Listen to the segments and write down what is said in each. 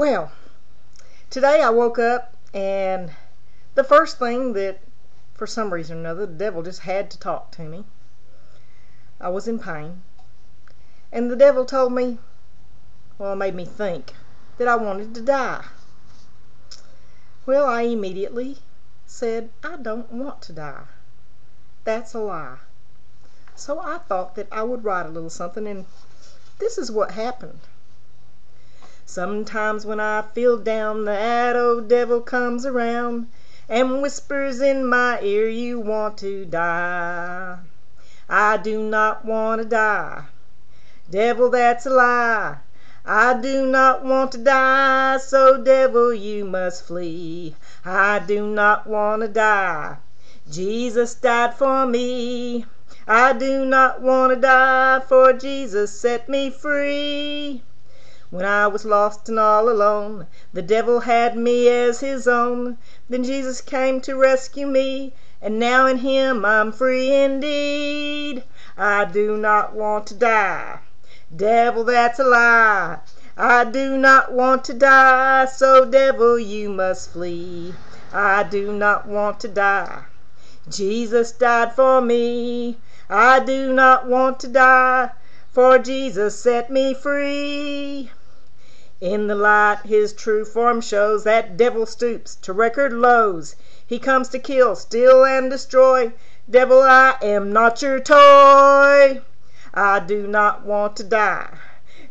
Well, today I woke up and the first thing that, for some reason or another, the devil just had to talk to me. I was in pain. And the devil told me, well, made me think, that I wanted to die. Well, I immediately said, I don't want to die. That's a lie. So I thought that I would write a little something, and this is what happened. Sometimes when I feel down, that old devil comes around and whispers in my ear, You want to die. I do not want to die. Devil, that's a lie. I do not want to die, so devil, you must flee. I do not want to die. Jesus died for me. I do not want to die, for Jesus set me free. When I was lost and all alone, the devil had me as his own. Then Jesus came to rescue me, and now in him I'm free indeed. I do not want to die. Devil, that's a lie. I do not want to die, so devil, you must flee. I do not want to die. Jesus died for me. I do not want to die, for Jesus set me free. In the light his true form shows, that devil stoops to record lows. He comes to kill, steal, and destroy. Devil, I am not your toy. I do not want to die.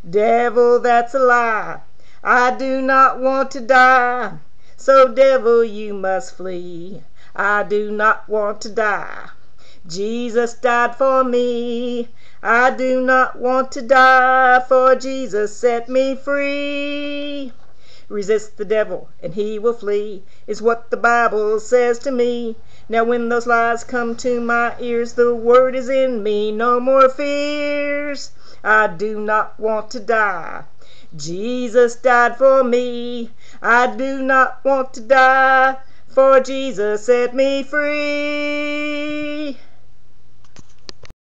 Devil, that's a lie. I do not want to die. So, devil, you must flee. I do not want to die. Jesus died for me. I do not want to die, for Jesus set me free. Resist the devil and he will flee, is what the Bible says to me. Now, when those lies come to my ears, the word is in me, no more fears. I do not want to die. Jesus died for me. I do not want to die, for Jesus set me free.